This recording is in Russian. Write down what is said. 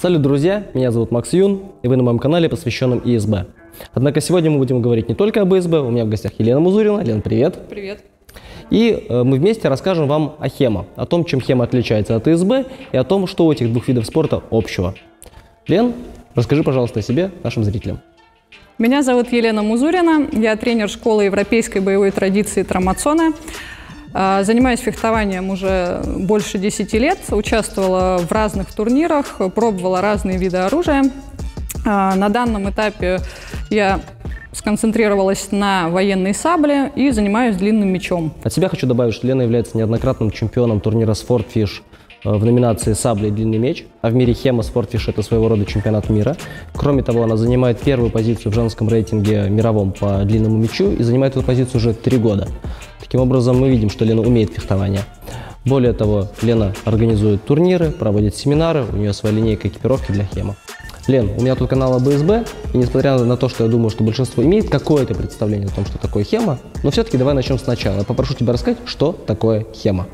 Салют, друзья! Меня зовут Макс Юн, и вы на моем канале, посвященном ИСБ. Однако сегодня мы будем говорить не только об ИСБ, у меня в гостях Елена Музурина. Лена, привет! Привет. И э, мы вместе расскажем вам о хема, о том, чем хема отличается от ИСБ, и о том, что у этих двух видов спорта общего. Лен, расскажи, пожалуйста, о себе нашим зрителям. Меня зовут Елена Музурина, я тренер школы европейской боевой традиции Трамацона. А, Занимаюсь фехтованием уже больше 10 лет, участвовала в разных турнирах, пробовала разные виды оружия. А, На данном этапе я сконцентрировалась на военной сабле и занимаюсь длинным мечом. От себя хочу добавить, что Лена является неоднократным чемпионом турнира Swordfish э, в номинации «Сабля и длинный меч», а в мире хема Swordfish – это своего рода чемпионат мира. Кроме того, она занимает первую позицию в женском рейтинге мировом по длинному мечу и занимает эту позицию уже три года. Таким образом, мы видим, что Лена умеет фехтование. Более того, Лена организует турниры, проводит семинары, у нее своя линейка экипировки для хема. Лен, у меня тут канал АБСБ, и несмотря на то, что я думаю, что большинство имеет какое-то представление о том, что такое хема, но все-таки давай начнем сначала. Я попрошу тебя рассказать, что такое хема.